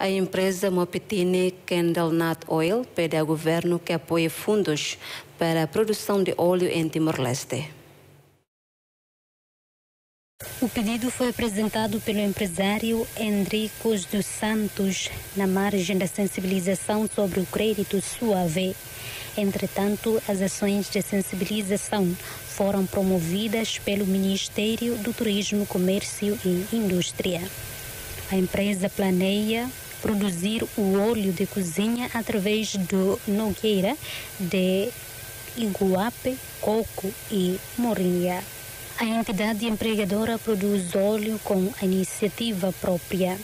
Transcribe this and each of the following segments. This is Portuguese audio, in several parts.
A empresa Mopitini Kendall Nut Oil pede ao governo que apoie fundos para a produção de óleo em Timor-Leste. O pedido foi apresentado pelo empresário Enricos dos Santos na margem da sensibilização sobre o crédito suave. Entretanto, as ações de sensibilização foram promovidas pelo Ministério do Turismo, Comércio e Indústria. A empresa planeia produzir o óleo de cozinha através do Nogueira de Iguape, Coco e Morinha. A entidade empregadora produz óleo com a iniciativa própria.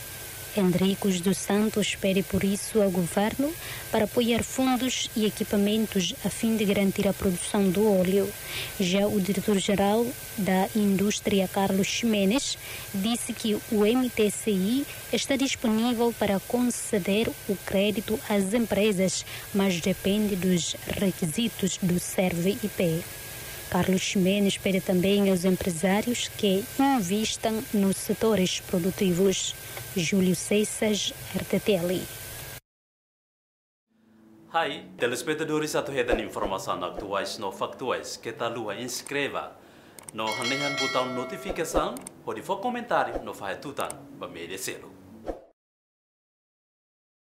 Enricos dos Santos pede por isso ao governo para apoiar fundos e equipamentos a fim de garantir a produção do óleo. Já o diretor-geral da indústria, Carlos Ximenes, disse que o MTCI está disponível para conceder o crédito às empresas, mas depende dos requisitos do SERVE-IP. Carlos Ximenes pede também aos empresários que invistam nos setores produtivos. Júlio Seixas, RTTL. Hai, telespectadores atuhedan informação atuais no factuais que tal lua inscreva no hanehan botão notificação ou de comentário no faz tutan ba merecê-lo.